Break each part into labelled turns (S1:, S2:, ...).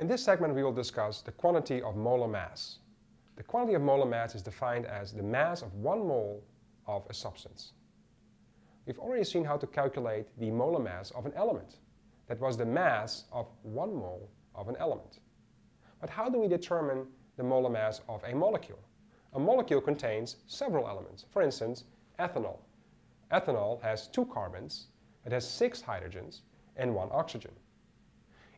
S1: In this segment we will discuss the quantity of molar mass. The quantity of molar mass is defined as the mass of one mole of a substance. We've already seen how to calculate the molar mass of an element. That was the mass of one mole of an element. But how do we determine the molar mass of a molecule? A molecule contains several elements. For instance, ethanol. Ethanol has two carbons, it has six hydrogens, and one oxygen.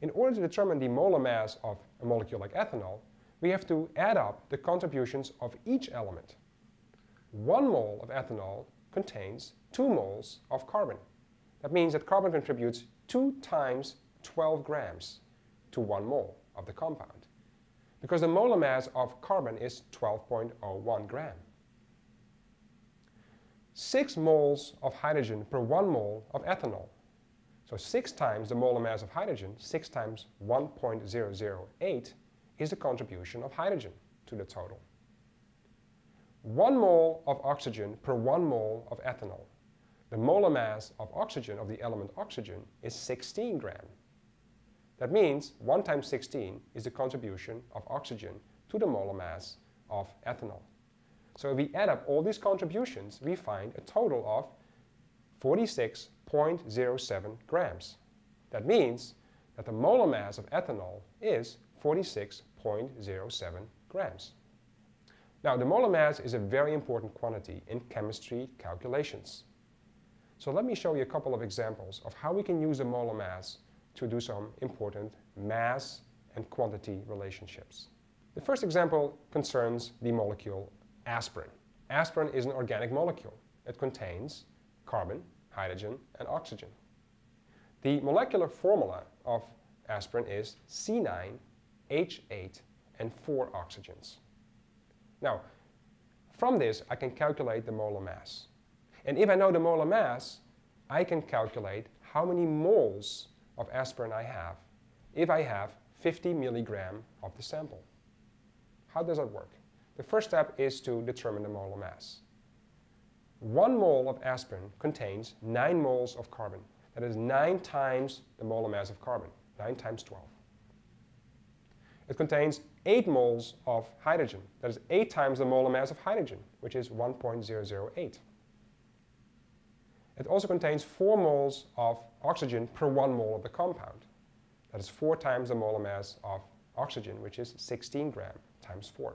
S1: In order to determine the molar mass of a molecule like ethanol, we have to add up the contributions of each element. One mole of ethanol contains two moles of carbon. That means that carbon contributes 2 times 12 grams to one mole of the compound, because the molar mass of carbon is 12.01 gram. 6 moles of hydrogen per 1 mole of ethanol so 6 times the molar mass of hydrogen, 6 times 1.008, is the contribution of hydrogen to the total. 1 mole of oxygen per 1 mole of ethanol. The molar mass of oxygen, of the element oxygen, is 16 gram. That means 1 times 16 is the contribution of oxygen to the molar mass of ethanol. So if we add up all these contributions, we find a total of 46 0.07 grams. That means that the molar mass of ethanol is 46.07 grams. Now, the molar mass is a very important quantity in chemistry calculations. So let me show you a couple of examples of how we can use the molar mass to do some important mass and quantity relationships. The first example concerns the molecule aspirin. Aspirin is an organic molecule. It contains carbon, hydrogen, and oxygen. The molecular formula of aspirin is C9, H8, and 4 oxygens. Now, from this, I can calculate the molar mass. And if I know the molar mass, I can calculate how many moles of aspirin I have if I have 50 milligram of the sample. How does that work? The first step is to determine the molar mass. One mole of aspirin contains 9 moles of carbon. That is 9 times the molar mass of carbon, 9 times 12. It contains 8 moles of hydrogen. That is 8 times the molar mass of hydrogen, which is 1.008. It also contains 4 moles of oxygen per 1 mole of the compound. That is 4 times the molar mass of oxygen, which is 16 gram times 4.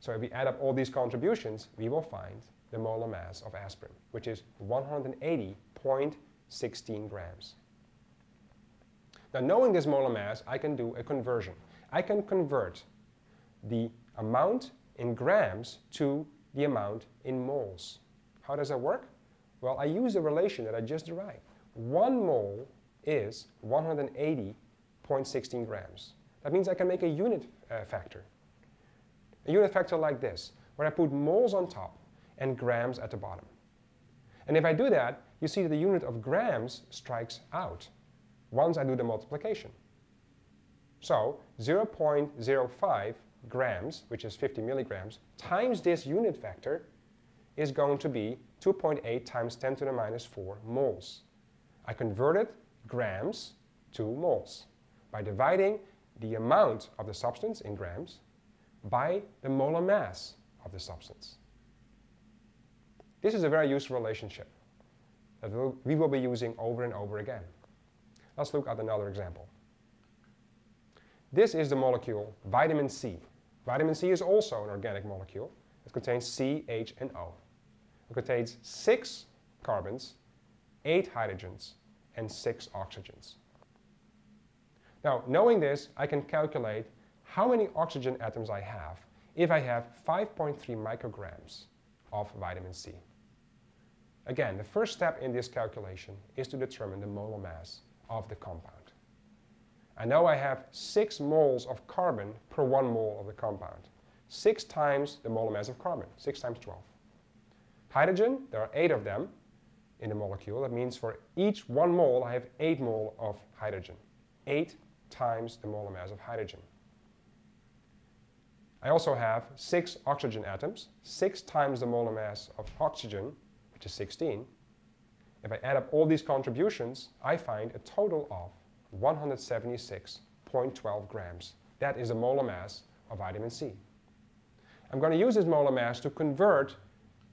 S1: So if we add up all these contributions, we will find the molar mass of aspirin, which is 180.16 grams. Now knowing this molar mass, I can do a conversion. I can convert the amount in grams to the amount in moles. How does that work? Well, I use the relation that I just derived. One mole is 180.16 grams. That means I can make a unit uh, factor. A unit factor like this, where I put moles on top and grams at the bottom. And if I do that, you see that the unit of grams strikes out once I do the multiplication. So 0.05 grams, which is 50 milligrams, times this unit factor is going to be 2.8 times 10 to the minus 4 moles. I converted grams to moles by dividing the amount of the substance in grams by the molar mass of the substance. This is a very useful relationship that we will be using over and over again. Let's look at another example. This is the molecule vitamin C. Vitamin C is also an organic molecule. It contains C, H, and O. It contains six carbons, eight hydrogens, and six oxygens. Now, knowing this, I can calculate how many oxygen atoms I have if I have 5.3 micrograms of vitamin C. Again, the first step in this calculation is to determine the molar mass of the compound. I know I have 6 moles of carbon per 1 mole of the compound. 6 times the molar mass of carbon, 6 times 12. Hydrogen, there are 8 of them in the molecule. That means for each 1 mole I have 8 mole of hydrogen. 8 times the molar mass of hydrogen. I also have 6 oxygen atoms, 6 times the molar mass of oxygen, which is 16. If I add up all these contributions, I find a total of 176.12 grams. That is the molar mass of vitamin C. I'm going to use this molar mass to convert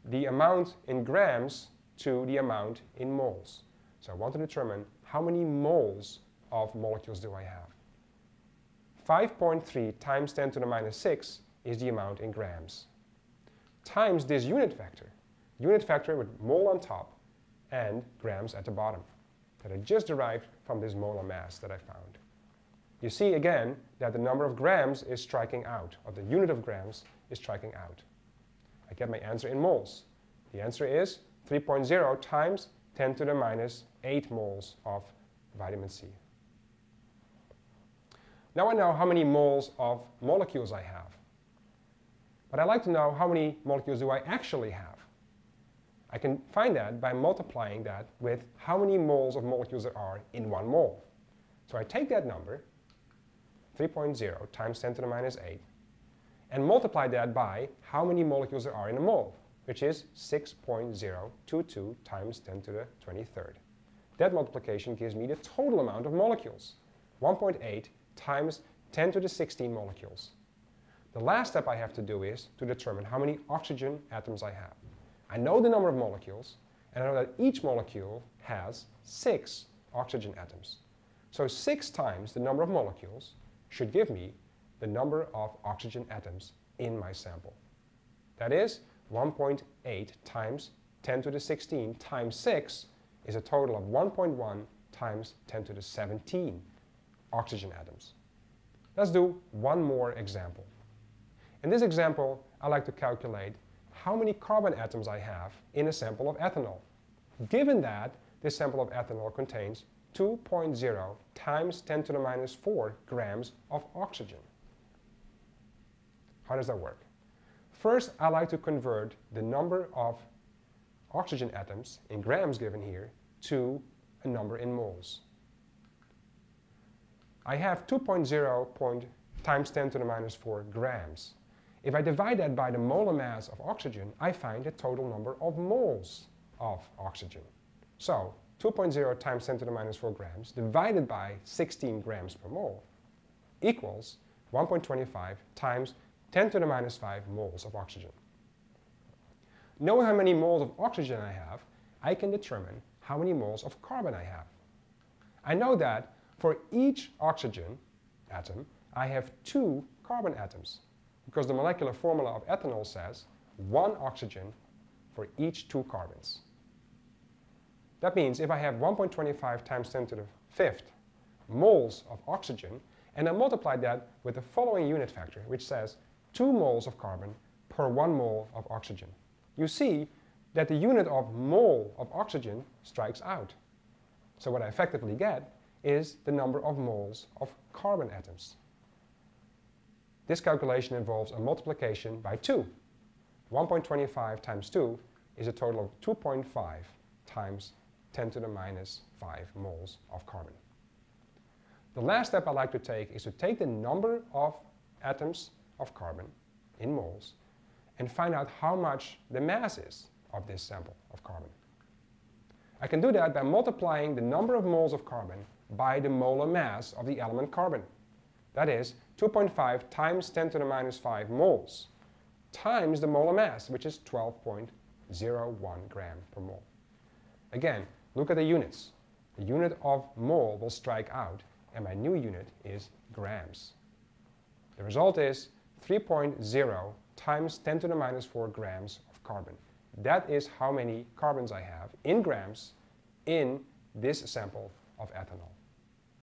S1: the amount in grams to the amount in moles. So I want to determine how many moles of molecules do I have. 5.3 times 10 to the minus 6 is the amount in grams. Times this unit vector. Unit vector with mole on top and grams at the bottom that I just derived from this molar mass that I found. You see again that the number of grams is striking out, or the unit of grams is striking out. I get my answer in moles. The answer is 3.0 times 10 to the minus 8 moles of vitamin C. Now I know how many moles of molecules I have. But I'd like to know how many molecules do I actually have. I can find that by multiplying that with how many moles of molecules there are in one mole. So I take that number, 3.0 times 10 to the minus 8, and multiply that by how many molecules there are in a mole, which is 6.022 times 10 to the 23rd. That multiplication gives me the total amount of molecules, 1.8 times 10 to the 16 molecules. The last step I have to do is to determine how many oxygen atoms I have. I know the number of molecules, and I know that each molecule has six oxygen atoms. So six times the number of molecules should give me the number of oxygen atoms in my sample. That is 1.8 times 10 to the 16 times 6 is a total of 1.1 times 10 to the 17 oxygen atoms. Let's do one more example. In this example, I like to calculate how many carbon atoms I have in a sample of ethanol. Given that this sample of ethanol contains 2.0 times 10 to the minus 4 grams of oxygen. How does that work? First, I like to convert the number of oxygen atoms in grams given here to a number in moles. I have 2.0 point times 10 to the minus 4 grams. If I divide that by the molar mass of oxygen, I find the total number of moles of oxygen. So 2.0 times 10 to the minus 4 grams divided by 16 grams per mole equals 1.25 times 10 to the minus 5 moles of oxygen. Knowing how many moles of oxygen I have, I can determine how many moles of carbon I have. I know that for each oxygen atom, I have two carbon atoms because the molecular formula of ethanol says one oxygen for each two carbons. That means if I have 1.25 times 10 to the fifth moles of oxygen, and I multiply that with the following unit factor, which says 2 moles of carbon per 1 mole of oxygen. You see that the unit of mole of oxygen strikes out. So what I effectively get is the number of moles of carbon atoms. This calculation involves a multiplication by 2. 1.25 times 2 is a total of 2.5 times 10 to the minus 5 moles of carbon. The last step I'd like to take is to take the number of atoms of carbon in moles and find out how much the mass is of this sample of carbon. I can do that by multiplying the number of moles of carbon by the molar mass of the element carbon. That is 2.5 times 10 to the minus 5 moles times the molar mass, which is 12.01 gram per mole. Again, look at the units. The unit of mole will strike out, and my new unit is grams. The result is 3.0 times 10 to the minus 4 grams of carbon. That is how many carbons I have in grams in this sample of ethanol.